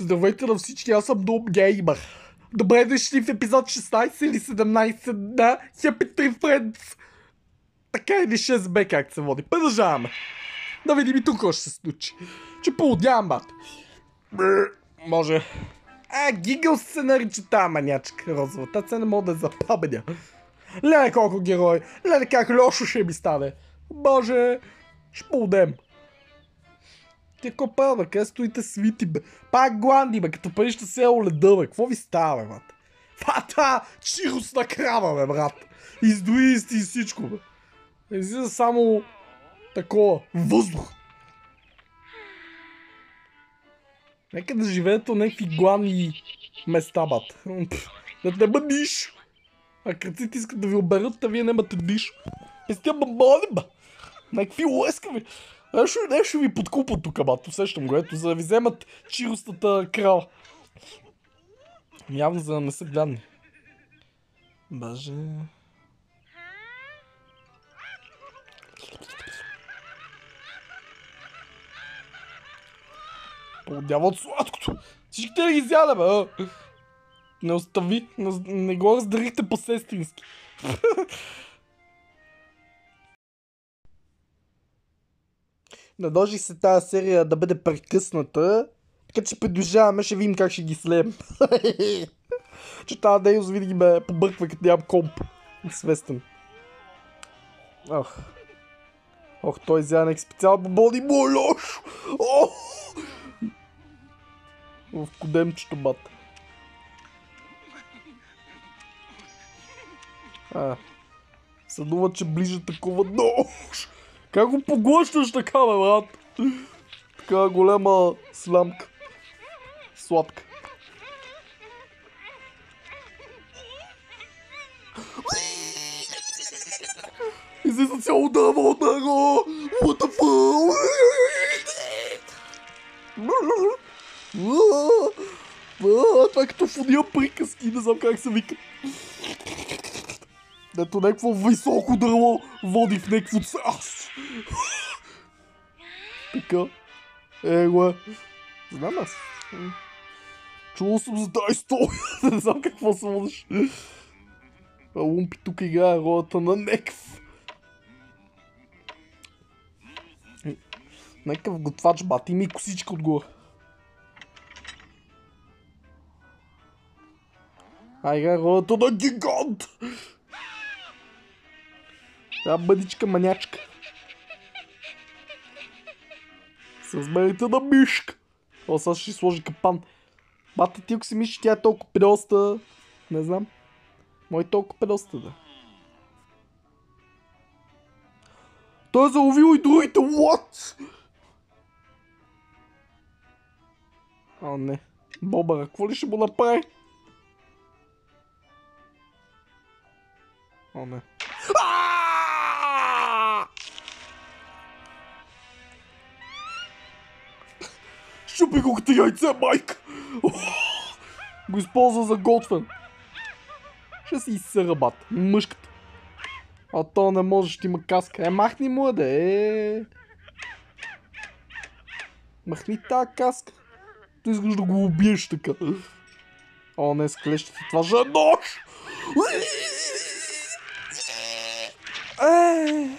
Здравейте на всички, аз съм Дом Геймър. Добре дошли в епизод 16 или 17 на Happy Tree Friends. Така или 6Б как се води. Продължаваме. Да видим и тук какво ще се случи. Че поудявам, бат. Бррр, Може. А, Гигъл се нарича тази манячка розовата. Це не мога да запомня. Леле колко герой. Леле как лошо ще ми стане. Боже. Ще поудем. Ти какво бе? Къде стоите свити, бе? Пак гланди, бе, като пари ще се леда, бе. Какво ви става, бе, брат? Фата! Чирусна крава, бе, брат. Издои сте и всичко, бе. Излиза само такова, въздух. Нека да живеете на някакви главни места, бат. Да няма нищо. А кръците искат да ви оберат, а вие нямате нищо. Пестя бамбони, ба. Някакви лескави. Нещо, нещо ви подкупат тук, бат. Усещам го. Ето, за да ви вземат чиростата крала. Явно за да не са глядни. Боже. Подява от сладкото. Всичките да ги изяда, бе. Не остави. Не, не го раздарихте по-сестрински. Надължих се тази серия да бъде прекъсната, така че продължаваме, ще видим как ще ги слеем. че тази дейност винаги ме побърква, като нямам комп. Свестен. Ох. Ох, той зянек специално бободи му е лошо. Ох! В кодемчето, бат. А. Съдува, че ближа такова нож. Как го поглъщаш така, бе, брат? Така голяма слямка. Сладка. Излиза цяло дърво от него! What the fuck? Това е като в приказки, не знам как се вика. Дето някакво високо дърво води в някакво царство. Така. Е, го е. Знам аз. Чувал съм за тази история. не знам какво се водиш. А Лумпи тук играе ролята на някакъв. Някакъв готвач, бати ми косичка отгоре. А играе ролята на гигант. Тя бъдичка манячка. С размерите на мишка. О, сега ще сложи капан. Бата ти, ако си мислиш, тя е толкова преоста. Не знам. Мой толкова преоста, да. Той е заловил и другите. What? О, не. Бобъра, какво ли ще му направи? О, не. А! Щупи го като яйце, майка! Го използва за готвен. Ще си изсъра. Мъжката. А то не може, ще има каска. Е, махни му, да е. Махни тази каска. Ти искаш да го убиеш така. О, не, с клещите. Това же е нож! Е!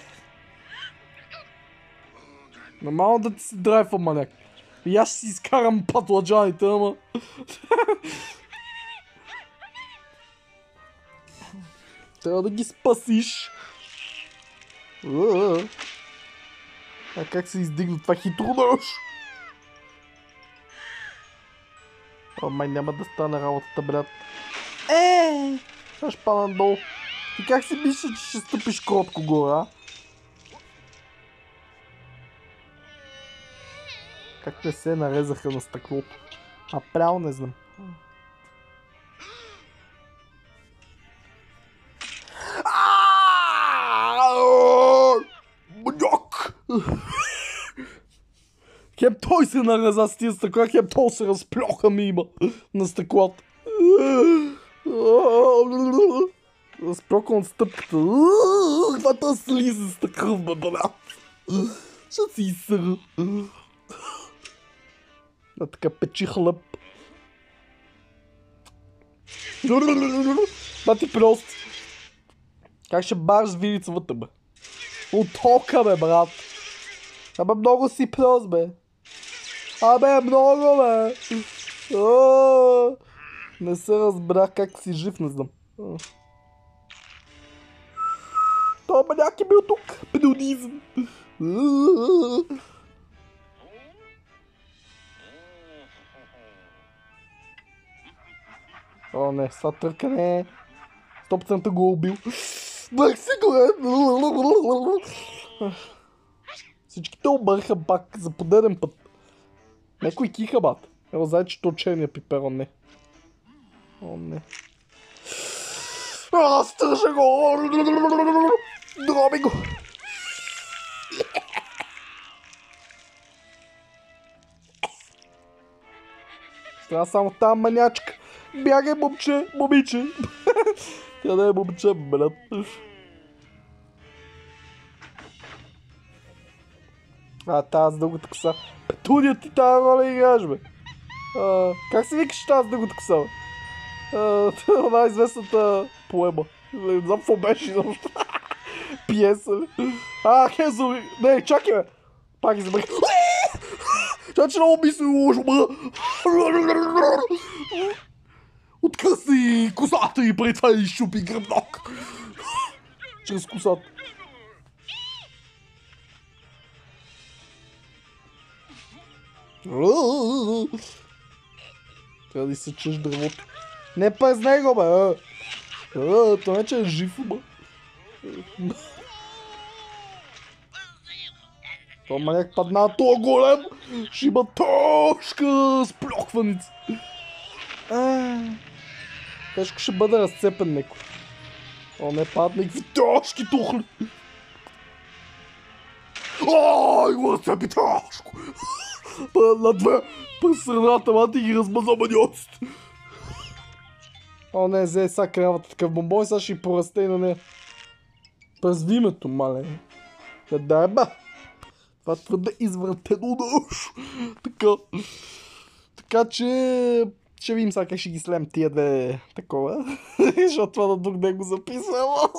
Нормално да ти си драйфа, маняк. И аз си изкарам патладжаните, ама... Трябва да ги спасиш. А как се издигна това хитро нож? О, май няма да стане работата, брат. Е! Ще падна долу. Ти как си мисля, че ще стъпиш кротко горе, а? Как не се нарезаха на стъклото? А прямо не знам. Мъньок! Хем той се нареза с тия стъкла, хем той се разплюха ми има на стъклото. Разпроквам от стъпката. Каквата слизаста кръв, бе, брат. Ще си изсъра. Да така печи хлъп. Ба ти прост. Как ще баш вилицата, бе? От тока, бе, брат. Абе, много си прост, бе. Абе, много, бе. Не се разбрах как си жив, не знам. О. То маняк е бил тук. Педонизм. О, не, това търкане. 100% го е убил. Бах си го е. Всичките обърха пак за подеден път. Некой киха, бат. Ево, знае, че то черния пиперон не. О, не. А, стържа го! Дроби го! Трябва само там манячка. Бягай, момче, момиче. Къде е момче, брат? А, тази дългата коса. Петуния ти тази роля играеш, бе. Как се викаш тази дългата коса, бе? Това е известната поема. Не знам какво беше изобщо. Пиеса ли? А, Хезови. Не, чакай, бе. Пак. Чакай, че много ми се лошо, бе. Откъси косата и преди това изчупи гръбнок. Чрез косата. Трябва да изсечеш дървото. Не през него, бе! а. А, той не че е жив, бе. То маняк падна то голем. Ще има тошка сплюхваница. А, Тежко ще бъде разцепен некой. О, не падна и тошки тухли. Ой, го разцепи. Па, На две. През средата, мати ги размаза маньоците. О, не, взе сега кравата такъв бомбой, сега ще й порасте и на нея. През вимето, мале. Не дай ба. Това твърде извратено нещо. Така. Така че... Ще видим сега как ще ги слем тия две такова. Защото това на друг ден го записвам.